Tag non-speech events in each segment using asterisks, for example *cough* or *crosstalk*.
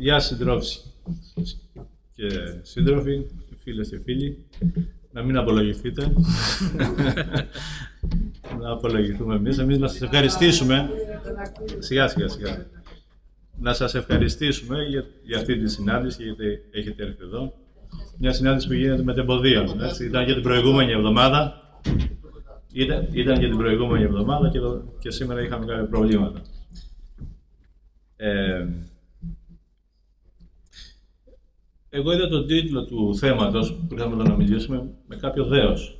Γεια συντρόφοι και σύντροφοι, φίλες και φίλοι. Να μην απολογηθείτε. *laughs* να απολογηθούμε εμείς. Εμείς να σας ευχαριστήσουμε. Σιγά, σιγά, σιγά. Να σας ευχαριστήσουμε για, για αυτή τη συνάντηση, γιατί έχετε έρθει εδώ. Μια συνάντηση που γίνεται με τεμποδίων. Ήταν για την προηγούμενη εβδομάδα. Ήταν, ήταν για την προηγούμενη εβδομάδα και, και σήμερα είχαμε κάποια προβλήματα. Ε, εγώ είδα τον τίτλο του θέματος που είχαμε να μιλήσουμε με κάποιο δέος.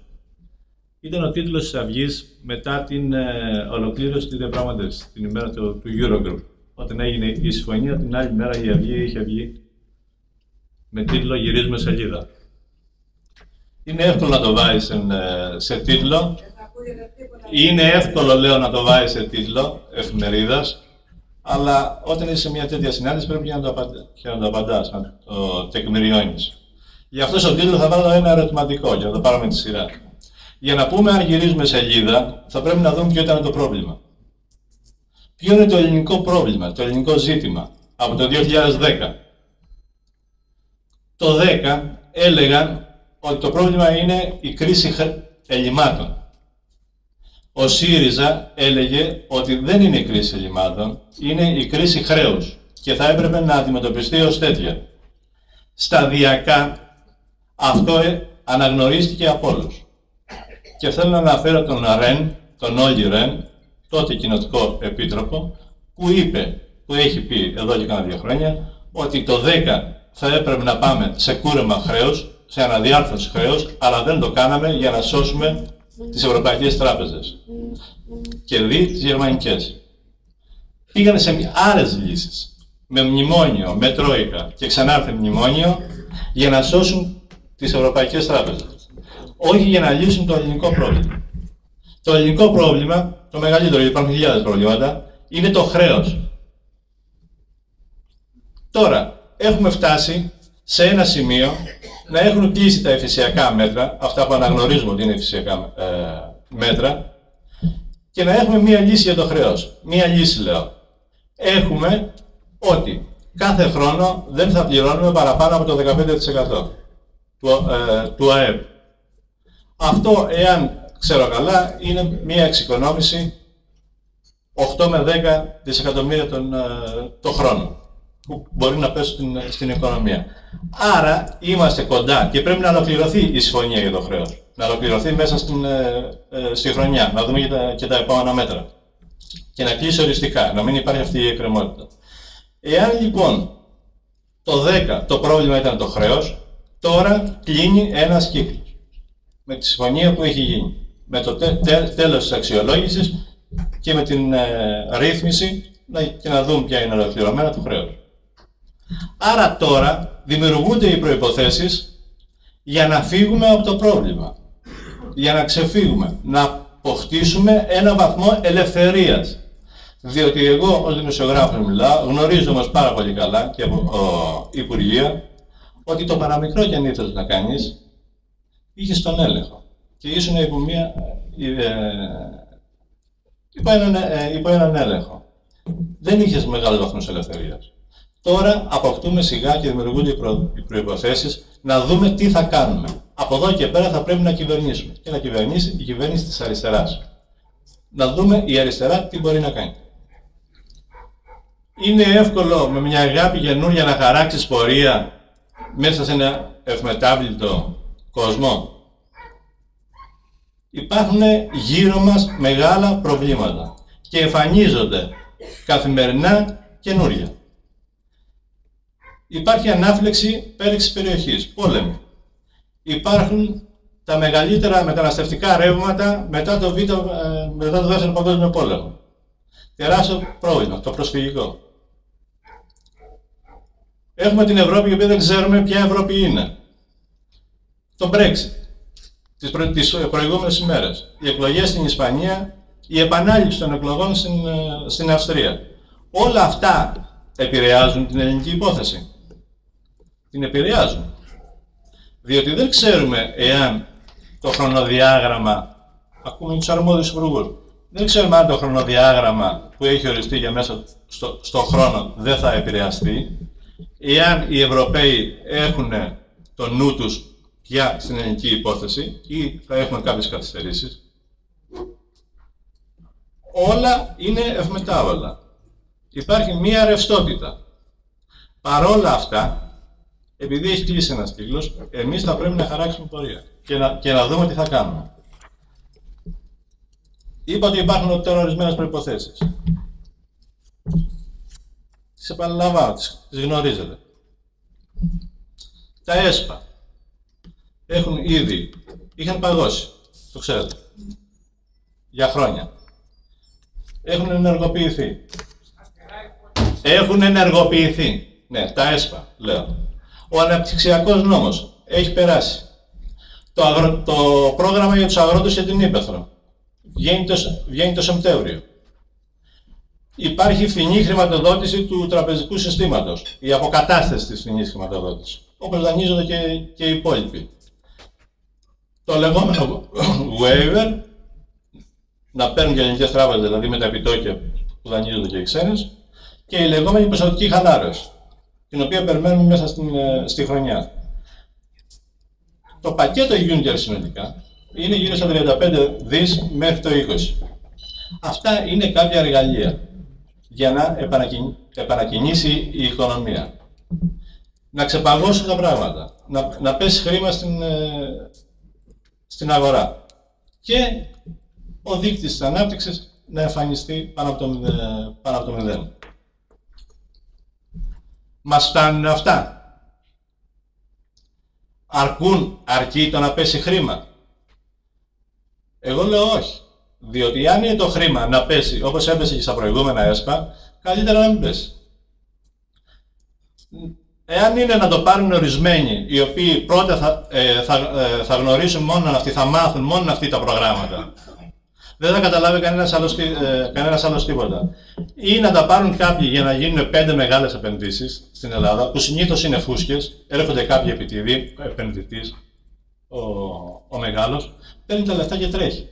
Ήταν ο τίτλος της Αυγής μετά την ε, ολοκλήρωση της διαπραγματεύσης, την ημέρα του, του Eurogroup. Όταν έγινε η συμφωνία, την άλλη μέρα η Αυγή είχε βγει με τίτλο «Γυρίζουμε σελίδα». Είναι εύκολο να το βάλεις σε, ε, σε τίτλο. Είναι εύκολο, λέω, να το βάλεις σε τίτλο εφημερίδας, αλλά όταν είσαι σε μια τέτοια συνάντηση πρέπει να το, απαντα... να το απαντάς, να το τεκμηριώνεις. Γι' αυτό στο τίτλο θα βάλω ένα ερωτηματικό για να το πάρουμε τη σειρά. Για να πούμε αν γυρίζουμε σελίδα, θα πρέπει να δούμε ποιο ήταν το πρόβλημα. Ποιο είναι το ελληνικό πρόβλημα, το ελληνικό ζήτημα από το 2010. Το 2010 έλεγαν ότι το πρόβλημα είναι η κρίση ελλημάτων. Ο ΣΥΡΙΖΑ έλεγε ότι δεν είναι η κρίση ελλημάτων, είναι η κρίση χρέους και θα έπρεπε να αντιμετωπιστεί ως τέτοια. Σταδιακά αυτό ε, αναγνωρίστηκε από όλους. Και θέλω να αναφέρω τον Ρεν, τον Όλι Ρεν, τότε κοινοτικό επίτροπο, που είπε, που έχει πει εδώ και κάνα δύο χρόνια, ότι το 10 θα έπρεπε να πάμε σε κούρεμα χρέους, σε αναδιάρθρωση χρέους, αλλά δεν το κάναμε για να σώσουμε τις ευρωπαϊκές τράπεζες και δει τις γερμανικές. Πήγανε σε άλλες λύσεις, με μνημόνιο, με τρόικα και ξανάρθε μνημόνιο για να σώσουν τις ευρωπαϊκές τράπεζες. Όχι για να λύσουν το ελληνικό πρόβλημα. Το ελληνικό πρόβλημα, το μεγαλύτερο, γιατί υπάρχουν χιλιάδες προβλήματα, είναι το χρέος. Τώρα, έχουμε φτάσει σε ένα σημείο να έχουν κλείσει τα εφησιακά μέτρα, αυτά που αναγνωρίζουμε ότι είναι εφησιακά ε, μέτρα, και να έχουμε μία λύση για το χρέος. Μία λύση λέω. Έχουμε ότι κάθε χρόνο δεν θα πληρώνουμε παραπάνω από το 15% του, ε, του ΑΕΠ. Αυτό, εάν ξέρω καλά, είναι μία εξοικονόμηση 8 με 10 δισεκατομμύρια τον, ε, το χρόνο που μπορεί να πέσουν στην, στην οικονομία. Άρα είμαστε κοντά και πρέπει να ολοκληρωθεί η συμφωνία για το χρέος. Να ολοκληρωθεί μέσα στην, ε, ε, στη χρονιά, να δούμε και τα, και τα επόμενα μέτρα. Και να κλείσει οριστικά, να μην υπάρχει αυτή η εκκρεμότητα. Εάν λοιπόν το 10 το πρόβλημα ήταν το χρέος, τώρα κλείνει ένα κύκλο. Με τη συμφωνία που έχει γίνει. Με το τε, τε, τέλος της αξιολόγησης και με την ε, ρύθμιση και να δούμε ποια είναι ολοκληρωμένα το χρέος. Άρα τώρα δημιουργούνται οι προϋποθέσεις για να φύγουμε από το πρόβλημα. Για να ξεφύγουμε. Να αποκτήσουμε ένα βαθμό ελευθερίας. Διότι εγώ ως δημοσιογράφος μιλάω, γνωρίζω όμως πάρα πολύ καλά και από ο, Υπουργεία ότι το παραμικρό και αν ήθελες να κάνεις, είχες τον έλεγχο. Και ήσουν υπό, μια, ε, υπό, έναν, ε, υπό έναν έλεγχο. Δεν είχες μεγάλο βαθμό ελευθερίας. Τώρα αποκτούμε σιγά και δημιουργούνται οι προποθέσει να δούμε τι θα κάνουμε. Από εδώ και πέρα θα πρέπει να κυβερνήσουμε. Και να κυβερνήσει η κυβέρνηση της αριστεράς. Να δούμε η αριστερά τι μπορεί να κάνει. Είναι εύκολο με μια αγάπη καινούργια να χαράξεις πορεία μέσα σε ένα ευμετάβλητο κόσμο. Υπάρχουν γύρω μας μεγάλα προβλήματα και εμφανίζονται καθημερινά καινούργια υπάρχει ανάφλεξη πέριξης περιοχής, πόλεμοι. Υπάρχουν τα μεγαλύτερα μεταναστευτικά ρεύματα μετά το, β, ε, μετά το δεύτερο παγκόσμιο πόλεμο. Τεράστιο πρόβλημα, το προσφυγικό. Έχουμε την Ευρώπη, η οποία δεν ξέρουμε ποια Ευρώπη είναι. Το Brexit, τις, προ, τις προηγούμενες ημέρες. Οι εκλογές στην Ισπανία, η επανάληψη των εκλογών στην, ε, στην Αυστρία. Όλα αυτά επηρεάζουν την ελληνική υπόθεση την επηρεάζουν. Διότι δεν ξέρουμε εάν το χρονοδιάγραμμα, ακούμε τους αρμόδιους υπουργούς, δεν ξέρουμε αν το χρονοδιάγραμμα που έχει οριστεί για μέσα στο, στο χρόνο δεν θα επηρεαστεί εάν οι Ευρωπαίοι έχουν το νου τους πια στην ελληνική υπόθεση ή θα έχουμε κάποιες καθυστερήσεις. Όλα είναι ευμετάβολα. Υπάρχει μία ρευστότητα. Παρόλα αυτά, επειδή έχει κλείσει ένας κύκλος, εμείς θα πρέπει να χαράξουμε πορεία και να, και να δούμε τι θα κάνουμε. Είπα ότι υπάρχουν τώρα ορισμένες προποθέσει. Τις επαναλαμβάνω, τις γνωρίζετε. Τα ΕΣΠΑ έχουν ήδη, είχαν παγώσει, το ξέρετε, για χρόνια. Έχουν ενεργοποιηθεί. Έχουν ενεργοποιηθεί. Ναι, τα ΕΣΠΑ, λέω. Ο αναπτυξιακός νόμος έχει περάσει. Το, αγρο... το πρόγραμμα για τους αγρότες για την Ήπεθρο βγαίνει το, βγαίνει το Σεπτέμβριο. Υπάρχει φθηνή χρηματοδότηση του τραπεζικού συστήματος, η αποκατάσταση της φθηνής χρηματοδότησης, όπως δανείζονται και, και οι υπόλοιποι. Το λεγόμενο waiver, να παίρνουν και ελληνικές τράπεζες, δηλαδή με τα επιτόκια που δανείζονται και οι ξένες, και η λεγόμενη ποσοτική χαλάρωση την οποία περιμένουμε μέσα στην, ε, στη χρονιά. Το πακέτο Juncker συνολικά είναι γύρω στα 35 δις μέχρι το 20. Αυτά είναι κάποια εργαλεία για να επανακινήσει η οικονομία. Να ξεπαγώσουν τα πράγματα, να, να πέσει χρήμα στην, ε, στην αγορά και ο δείκτης της ανάπτυξης να εμφανιστεί πάνω από το, πάνω από το μηδέν. Μας φτάνουν αυτά. Αρκούν, αρκεί το να πέσει χρήμα. Εγώ λέω όχι. Διότι αν είναι το χρήμα να πέσει όπως έπεσε και στα προηγούμενα ΕΣΠΑ, καλύτερα να μην πέσει. Εάν είναι να το πάρουν ορισμένοι, οι οποίοι πρώτα θα, ε, θα, ε, θα γνωρίσουν μόνο αυτοί, θα μάθουν μόνο αυτοί τα προγράμματα δεν θα καταλάβει κανένας άλλος ε, κανένας άλλος τίποτα. Ή να τα πάρουν κάποιοι για να γίνουν πέντε μεγάλες επενδύσεις στην Ελλάδα, που συνήθως είναι φούσκες, έρχονται κάποιοι επιτηροί, επενδυτής, ο, ο μεγάλος, παίρνει τα λεφτά και τρέχει.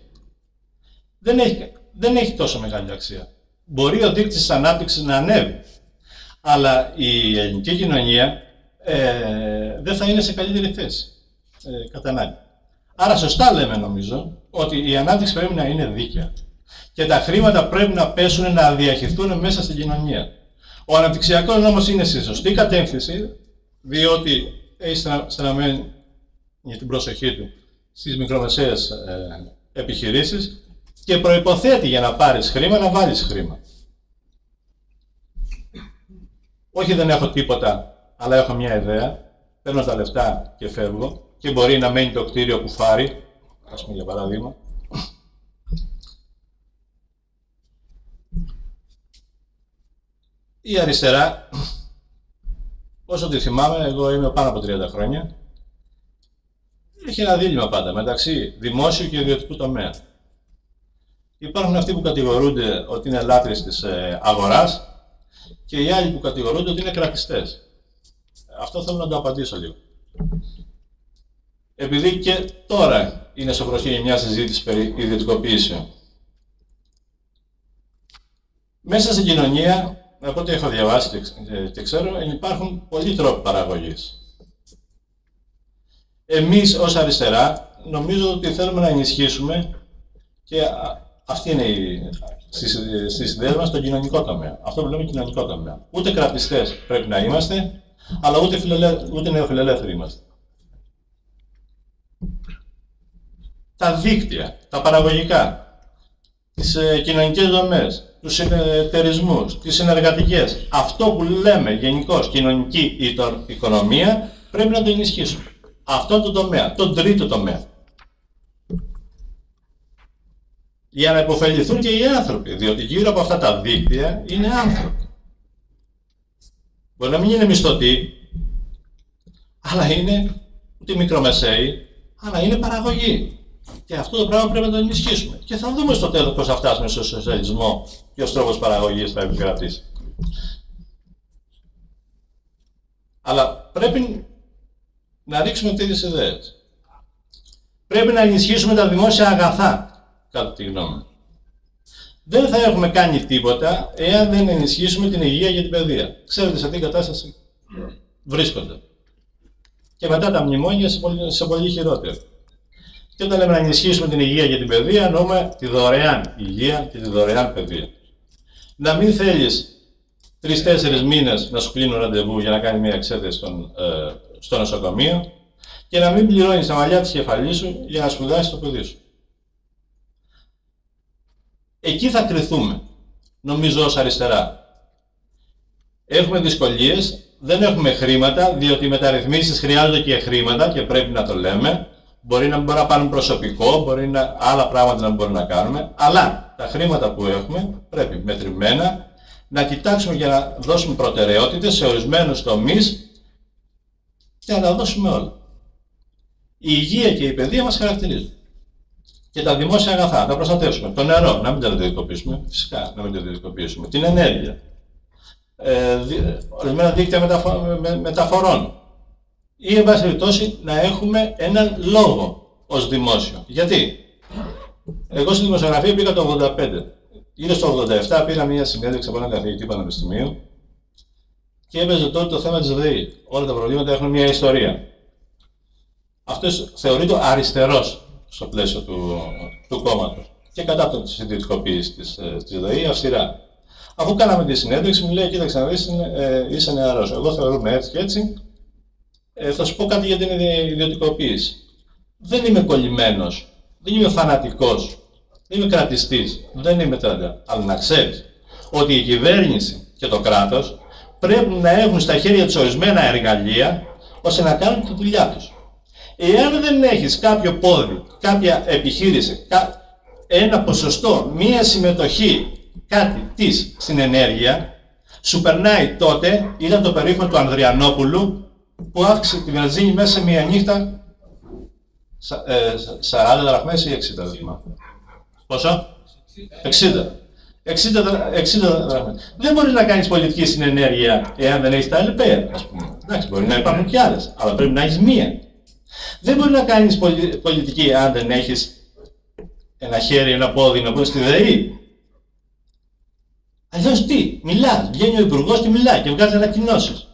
Δεν έχει, δεν έχει τόσο μεγάλη αξία. Μπορεί ο δείκτης της ανάπτυξης να ανέβει, αλλά η ελληνική κοινωνία ε, δεν θα είναι σε καλύτερη θέση. Ε, κατά ανάγκη. Άρα σωστά λέμε νομίζω ότι η ανάπτυξη πρέπει να είναι δίκαια. Και τα χρήματα πρέπει να πέσουν να διαχειριστούν μέσα στην κοινωνία. Ο αναπτυξιακός νόμος είναι στη σωστή κατεύθυνση, διότι έχει στραμμένη για την προσοχή του στις μικρομεσαίες ε, επιχειρήσεις και προποθέτει για να πάρεις χρήμα να βάλεις χρήμα. Όχι δεν έχω τίποτα, αλλά έχω μια ιδέα, παίρνω τα λεφτά και φεύγω και μπορεί να μένει το κτίριο που φάρει, ας πούμε για παράδειγμα. Η αριστερά, όσο τη θυμάμαι, εγώ είμαι πάνω από 30 χρόνια, έχει ένα δίλημα πάντα μεταξύ δημόσιου και ιδιωτικού τομέα. Υπάρχουν αυτοί που κατηγορούνται ότι είναι λάτρεις της ε, αγοράς και οι άλλοι που κατηγορούνται ότι είναι κρατιστές. Αυτό θέλω να το απαντήσω λίγο επειδή και τώρα είναι στο προσκήνιο μια συζήτηση περί ιδιωτικοποίησεων. Μέσα στην κοινωνία, από ό,τι έχω διαβάσει και ξέρω, υπάρχουν πολλοί τρόποι παραγωγής. Εμείς ως αριστερά νομίζω ότι θέλουμε να ενισχύσουμε και αυτή είναι η, στις, ιδέες μας το κοινωνικό τομέα. Αυτό που λέμε κοινωνικό τομέα. Ούτε κρατιστές πρέπει να είμαστε, αλλά ούτε, φιλελε, ούτε νεοφιλελεύθεροι είμαστε. Τα δίκτυα, τα παραγωγικά, τις ε, κοινωνικές δομές, τους συνεταιρισμούς, τις συνεργατικές. Αυτό που λέμε γενικώ κοινωνική οικονομία πρέπει να το ενισχύσουμε. Αυτό το τομέα, τον τρίτο τομέα. Για να υποφεληθούν και οι άνθρωποι, διότι γύρω από αυτά τα δίκτυα είναι άνθρωποι. Μπορεί να μην είναι μισθωτοί, αλλά είναι ούτε μικρομεσαίοι, αλλά είναι παραγωγή. Και αυτό το πράγμα πρέπει να το ενισχύσουμε. Και θα δούμε στο τέλος πώς θα φτάσουμε στο σοσιαλισμό και ο τρόπος παραγωγής θα επικρατήσει. Αλλά πρέπει να ρίξουμε τέτοιε ιδέες. Πρέπει να ενισχύσουμε τα δημόσια αγαθά, κατά τη γνώμη μου. Δεν θα έχουμε κάνει τίποτα εάν δεν ενισχύσουμε την υγεία και την παιδεία. Ξέρετε σε τι κατάσταση βρίσκονται. Και μετά τα μνημόνια σε πολύ, σε πολύ χειρότερο. Και όταν λέμε να ενισχύσουμε την υγεία και την παιδεία, εννοούμε τη δωρεάν υγεία και τη δωρεάν παιδεία. Να μην θέλεις τρει-τέσσερι μήνες να σου κλείνουν ραντεβού για να κάνει μια εξέταση στον, ε, στο νοσοκομείο και να μην πληρώνεις τα μαλλιά της κεφαλής σου για να σπουδάσεις το παιδί σου. Εκεί θα κρυθούμε, νομίζω ως αριστερά. Έχουμε δυσκολίες, δεν έχουμε χρήματα, διότι οι μεταρρυθμίσεις χρειάζονται και χρήματα και πρέπει να το λέμε. Μπορεί να μην μπορούμε να πάρουμε προσωπικό, μπορεί να άλλα πράγματα να μπορούμε να κάνουμε, αλλά τα χρήματα που έχουμε πρέπει μετρημένα να κοιτάξουμε για να δώσουμε προτεραιότητες σε ορισμένους τομείς και να τα δώσουμε όλα. Η υγεία και η παιδεία μας χαρακτηρίζουν. Και τα δημόσια αγαθά, να τα προστατεύσουμε. Το νερό, να μην τα ιδιωτικοποιήσουμε, φυσικά να μην τα ιδιωτικοποιήσουμε. Την ενέργεια. Ε, ορισμένα δίκτυα μεταφορών. Ή, εν πάση περιπτώσει, να έχουμε έναν λόγο ως δημόσιο. Γιατί, εγώ στη δημοσιογραφία πήγα το 85. Γύρω στο 87 πήρα μια συνέντευξη από έναν καθηγητή πανεπιστημίου και έπαιζε τότε το θέμα της ΔΕΗ. Όλα τα προβλήματα έχουν μια ιστορία. Αυτός θεωρείται αριστερός στο πλαίσιο του, του κόμματος και κατά το της ιδιωτικοποίησης της, ε, της ΔΕΗ αυστηρά. Αφού κάναμε τη συνέντευξη, μου λέει: Κοίταξε να δεις, ε, είσαι νεαρός. Εγώ θεωρούμε έτσι και έτσι. Ε, θα σου πω κάτι για την ιδιωτικοποίηση. Δεν είμαι κολλημένος, δεν είμαι φανατικός, δεν είμαι κρατιστής, δεν είμαι τέτοια. Αλλά να ξέρεις ότι η κυβέρνηση και το κράτος πρέπει να έχουν στα χέρια τους ορισμένα εργαλεία ώστε να κάνουν τη δουλειά τους. Εάν δεν έχεις κάποιο πόδι, κάποια επιχείρηση, ένα ποσοστό, μία συμμετοχή κάτι της στην ενέργεια, σου περνάει τότε, ήταν το περίφημο του Ανδριανόπουλου, που αύξησε τη βενζίνη μέσα σε μία νύχτα 40 δραχμές ή 60 δεν θυμάμαι. Πόσο; 60. 60, 60 δραχμές. Δεν μπορείς να κάνεις πολιτική στην ενέργεια εάν δεν έχεις τα ΕΛΠΕ, ας πούμε. Εντάξει, μπορεί να υπάρχουν και άλλες, αλλά πρέπει να έχεις μία. Δεν μπορεί να κάνεις πολιτική αν δεν έχεις ένα χέρι, ένα πόδι να πούμε στη ΔΕΗ. Αλλιώς τι, μιλάς. Βγαίνει ο υπουργός και μιλάει και βγάζει ανακοινώσεις.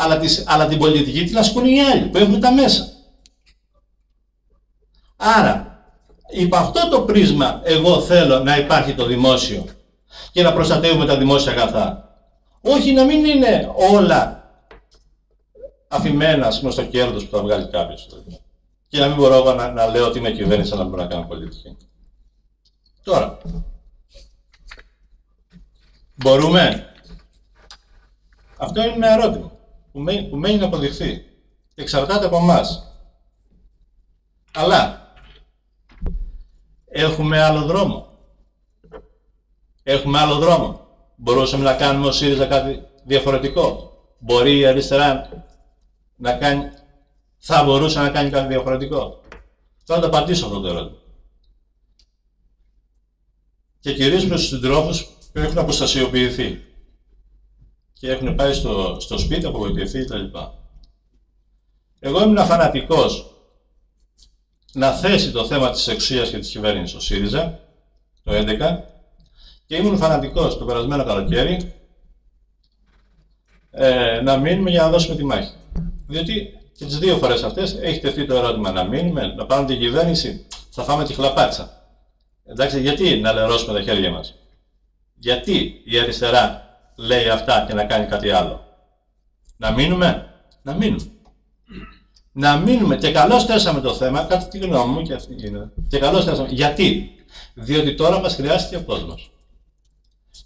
Αλλά, αλλά την πολιτική την ασκούν οι άλλοι που έχουν τα μέσα. Άρα, υπ' αυτό το πρίσμα εγώ θέλω να υπάρχει το δημόσιο και να προστατεύουμε τα δημόσια αγαθά. Όχι να μην είναι όλα αφημένα πούμε, στο κέρδος που θα βγάλει κάποιος. Και να μην μπορώ εγώ να, να λέω ότι είμαι κυβέρνηση αλλά να μπορώ να κάνω πολιτική. Τώρα, Μπορούμε. Αυτό είναι ένα ερώτημα που, που μένει να αποδειχθεί. Εξαρτάται από εμάς. Αλλά έχουμε άλλο δρόμο. Έχουμε άλλο δρόμο. Μπορούσαμε να κάνουμε ως ΣΥΡΙΖΑ κάτι διαφορετικό. Μπορεί η αριστερά να κάνει, θα μπορούσε να κάνει κάτι διαφορετικό. Θα το απαντήσω αυτό το ερώτημα. Και κυρίως προς τους συντρόφους έχουν αποστασιοποιηθεί και έχουν πάει στο, στο σπίτι, απογοητευτεί κτλ. Εγώ ήμουν φανατικός να θέσει το θέμα της εξουσίας και της κυβέρνησης ο ΣΥΡΙΖΑ το 2011 και ήμουν φανατικός το περασμένο καλοκαίρι ε, να μείνουμε για να δώσουμε τη μάχη. Διότι και τις δύο φορές αυτές έχει τεθεί το ερώτημα να μείνουμε, να πάμε την κυβέρνηση, θα φάμε τη χλαπάτσα. Εντάξει, γιατί να λερώσουμε τα χέρια μας; Γιατί η αριστερά λέει αυτά και να κάνει κάτι άλλο. Να μείνουμε; Να μείνουμε. Να μείνουμε. Και καλώς θέσαμε το θέμα, κάτι τη γνώμη μου και αυτή γίνεται. Και καλώς θέσαμε. Γιατί; Διότι τώρα μας χρειάστηκε ο κόσμος.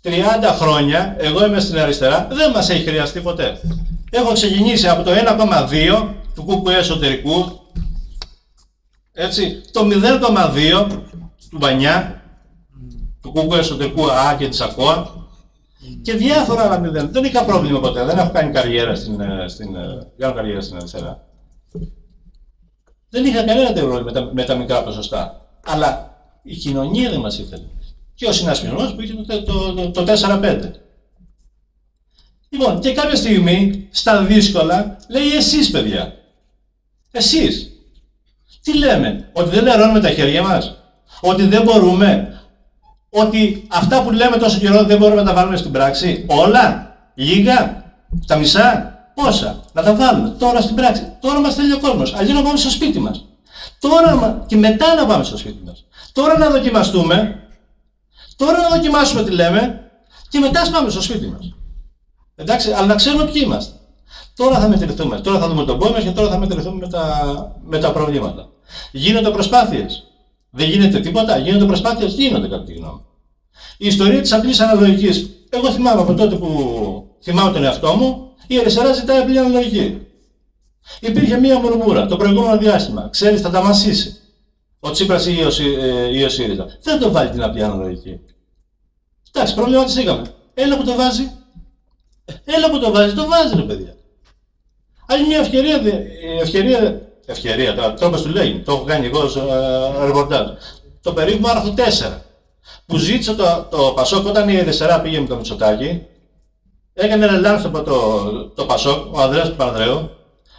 30 χρόνια, εγώ είμαι στην αριστερά, δεν μας έχει χρειαστεί ποτέ. Έχω ξεκινήσει από το 1,2 του κούκου εσωτερικού, έτσι, το 0,2 του Μπανιά, του κουκού εσωτερικού ΑΑ και της ΑΚΟΑ και διάφορα άλλα μηδέν. Δεν είχα πρόβλημα ποτέ. Δεν έχω κάνει καριέρα στην, ε, στην, ε, κάνω καριέρα στην αριστερά. Δεν είχα κανένα πρόβλημα με τα, με τα μικρά ποσοστά. Αλλά η κοινωνία δεν μας ήθελε. Και ο συνασπισμός που είχε το, το, το, το 4-5. Λοιπόν, και κάποια στιγμή, στα δύσκολα, λέει εσείς παιδιά. Εσείς. Τι λέμε, ότι δεν λερώνουμε τα χέρια μας. Ότι δεν μπορούμε ότι αυτά που λέμε τόσο καιρό δεν μπορούμε να τα βάλουμε στην πράξη; Όλα, λίγα, τα μισά; Πόσα; Να τα βάλουμε τώρα στην πράξη. Τώρα μας θέλει ο κόσμος. Αλλιώς να πάμε στο σπίτι μας. Τώρα και μετά να πάμε στο σπίτι μας. Τώρα να δοκιμαστούμε. Τώρα να δοκιμάσουμε τι λέμε. Και μετά πάμε στο σπίτι μας. Εντάξει, αλλά να ξέρουμε ποιοι είμαστε. Τώρα θα μετρηθούμε. Τώρα θα δούμε τον πόνο και τώρα θα μετρηθούμε με τα, με τα προβλήματα. Γίνονται προσπάθειες. Δεν γίνεται τίποτα. Γίνονται προσπάθειες. Γίνονται κατά τη γνώμη. Η ιστορία της απλή αναλογικής. Εγώ θυμάμαι από τότε που θυμάμαι τον εαυτό μου, η αριστερά ζητάει απλή αναλογική. Υπήρχε μία μουρμούρα το προηγούμενο διάστημα. Ξέρεις, θα τα μασίσει. Ο Τσίπρας ή, ο, ΣΥΡΙΖΑ. Δεν το βάλει την απλή αναλογική. Εντάξει, προβληματιστήκαμε. Έλα που το βάζει. Έλα που το βάζει, το βάζει ρε παιδιά. Άλλη μια ευκαιρία, ευκαιρία, ευκαιρία, τώρα τρόπο του λέει, το έχω κάνει εγώ ως ε, ρεπορτάζ. Το περίφημο άρθρο 4, που ζήτησε το, το Πασόκ όταν η αριστερά πήγε με το Μητσοτάκι, έκανε ένα λάθος από το, το Πασόκ, ο Ανδρέας του Πανδρέου,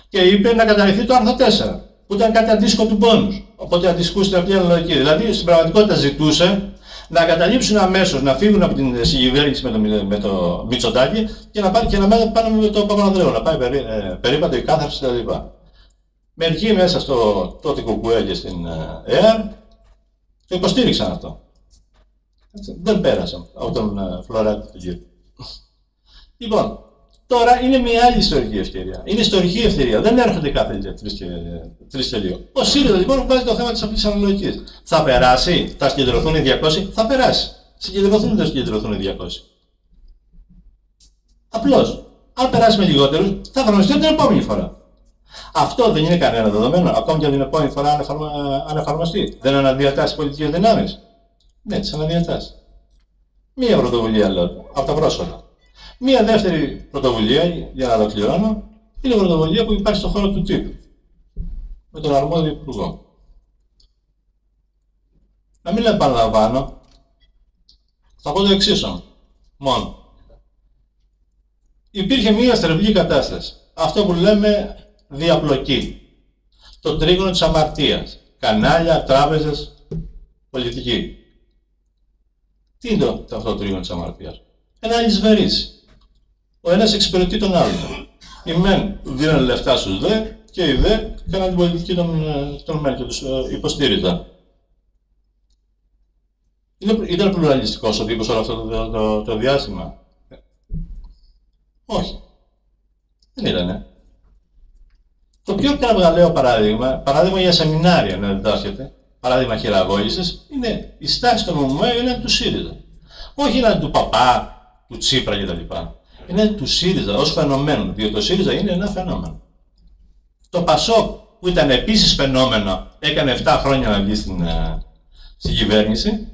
και είπε να καταρριφθεί το άρθρο 4, που ήταν κάτι αντίστοιχο του πόνους. Οπότε αντιστοιχούσε την απλή αναλογική. Δηλαδή στην πραγματικότητα ζητούσε να καταλήψουν αμέσως, να φύγουν από την συγκυβέρνηση με το, με το Μητσοτάκι και να πάνε και να μένουν πάνω με το Παπανδρέο, να πάει περί, ε, περίπατο η κάθαρση κτλ. Μερικοί μέσα στο τότε κουκουέ και στην ε, ΕΑΡ το υποστήριξαν αυτό. Έτσι, δεν πέρασαν από τον ε, Φλωράτη του γύρου. Λοιπόν, Τώρα είναι μια άλλη ιστορική ευκαιρία. Είναι ιστορική ευκαιρία. Δεν έρχονται κάθε τρεις και δύο. Ο ΣΥΡΙΖΑ λοιπόν βάζει το θέμα της απλή αναλογικής. Θα περάσει, θα συγκεντρωθούν οι 200, θα περάσει. Συγκεντρωθούν ή δεν συγκεντρωθούν οι 200. Απλώς. Αν περάσει με λιγότερους, θα εφαρμοστεί την επόμενη φορά. Αυτό δεν είναι κανένα δεδομένο, ακόμη και την επόμενη φορά αν εφαρμοστεί. Δεν αναδιατάσσει πολιτικές δυνάμεις. Ναι, τις αναδιατάσσει. Μία πρωτοβουλία λέω από τα πρόσφατα. Μία δεύτερη πρωτοβουλία, για να ολοκληρώνω, είναι η πρωτοβουλία που υπάρχει στον χώρο του τύπου. Με τον αρμόδιο υπουργό. Να μην επαναλαμβάνω, θα πω το εξής μόνο. Υπήρχε μία στρεβλή κατάσταση. Αυτό που λέμε διαπλοκή. Το τρίγωνο της αμαρτίας. Κανάλια, τράπεζες, πολιτική. Τι είναι το, αυτό το τρίγωνο της αμαρτίας; Ένα αλυσβερίσι ο ένας εξυπηρετεί τον άλλον. Οι μεν δίνουν λεφτά στους δε και οι δε κάναν την πολιτική των, των μεν και τους ε, υποστήριζαν. Ήταν πλουραλιστικός ο τύπος όλο αυτό το, το, το, διάστημα. Όχι. Δεν ήτανε. Το πιο κραυγαλαίο παράδειγμα, παράδειγμα για σεμινάρια να διδάσκεται, παράδειγμα χειραγώγησης, είναι η στάση των ΟΜΕ είναι του ΣΥΡΙΖΑ. Όχι είναι του Παπά, του Τσίπρα κτλ είναι του ΣΥΡΙΖΑ ως φαινόμενο, διότι το ΣΥΡΙΖΑ είναι ένα φαινόμενο. Το ΠΑΣΟΚ που ήταν επίσης φαινόμενο, έκανε 7 χρόνια να βγει στην, ε, στην κυβέρνηση,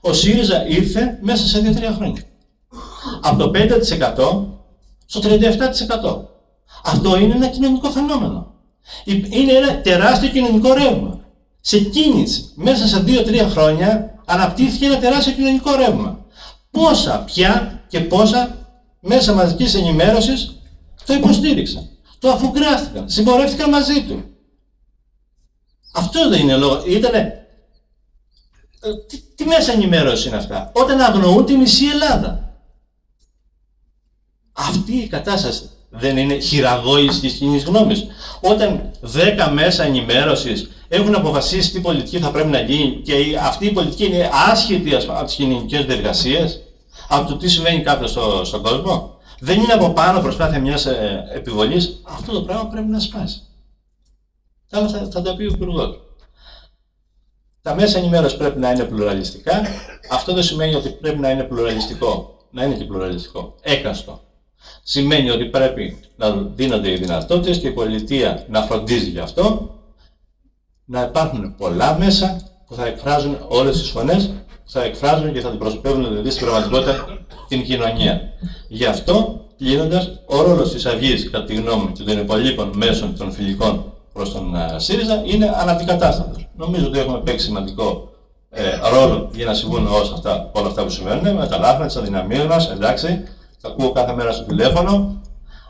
ο ΣΥΡΙΖΑ ήρθε μέσα σε 2-3 χρόνια. Από το 5% στο 37%. Αυτό είναι ένα κοινωνικό φαινόμενο. Είναι ένα τεράστιο κοινωνικό ρεύμα. Σε κίνηση, μέσα σε 2-3 χρόνια, αναπτύχθηκε ένα τεράστιο κοινωνικό ρεύμα. Πόσα πια και πόσα μέσα μαζικής ενημέρωσης το υποστήριξαν. Το αφουγκράστηκαν, συμπορεύτηκαν μαζί του. Αυτό δεν είναι λόγο. Ήτανε... Ε, τι, τι μέσα ενημέρωση είναι αυτά; Όταν αγνοούν τη μισή Ελλάδα. Αυτή η κατάσταση δεν είναι χειραγώγηση της κοινής γνώμης. Όταν 10 μέσα ενημέρωσης έχουν αποφασίσει τι πολιτική θα πρέπει να γίνει και αυτή η πολιτική είναι άσχετη από τις κοινωνικές διεργασίες, από το τι συμβαίνει κάποιο στο, στον κόσμο. Δεν είναι από πάνω προσπάθεια μιας ε, επιβολής. Αυτό το πράγμα πρέπει να σπάσει. Θα, θα, θα το πει ο Υπουργός. Τα μέσα ενημέρωσης πρέπει να είναι πλουραλιστικά. Αυτό δεν σημαίνει ότι πρέπει να είναι πλουραλιστικό. Να είναι και πλουραλιστικό. Έκαστο. Σημαίνει ότι πρέπει να δίνονται οι δυνατότητες και η πολιτεία να φροντίζει γι' αυτό. Να υπάρχουν πολλά μέσα που θα εκφράζουν όλες τις φωνές θα εκφράζουν και θα την προσωπεύουν δηλαδή στην πραγματικότητα την κοινωνία. Γι' αυτό, κλείνοντας, ο ρόλος της Αυγής, κατά τη γνώμη μου, και των υπολείπων μέσων των φιλικών προς τον uh, ΣΥΡΙΖΑ είναι αναντικατάστατο. Νομίζω ότι έχουμε παίξει σημαντικό ε, ρόλο για να συμβούν όλα αυτά, όλα αυτά που συμβαίνουν, με τα λάθη, τι αδυναμίε μας, εντάξει, τα ακούω κάθε μέρα στο τηλέφωνο,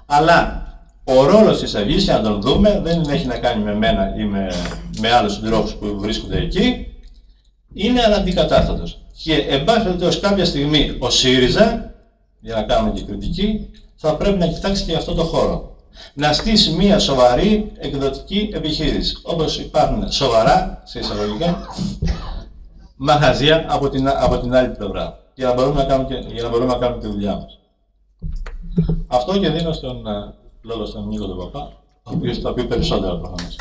αλλά ο ρόλος της Αυγής, για να τον δούμε, δεν έχει να κάνει με μένα ή με, με άλλους συντρόφους που βρίσκονται εκεί, είναι αναντικατάστατος. Και εν πάση περιπτώσει κάποια στιγμή ο ΣΥΡΙΖΑ για να κάνουμε και κριτική, θα πρέπει να κοιτάξει και αυτό το χώρο. Να στήσει μια σοβαρή εκδοτική επιχείρηση. Όπως υπάρχουν σοβαρά, σε εισαγωγικά, μαγαζιά από την, από την άλλη πλευρά. Για να μπορούμε να κάνουμε, και, για να μπορούμε να κάνουμε τη δουλειά μας. Αυτό και δίνω στον ε, λόγο στον Νίκο τον Παπά, ο οποίος θα πει περισσότερα προφανώς.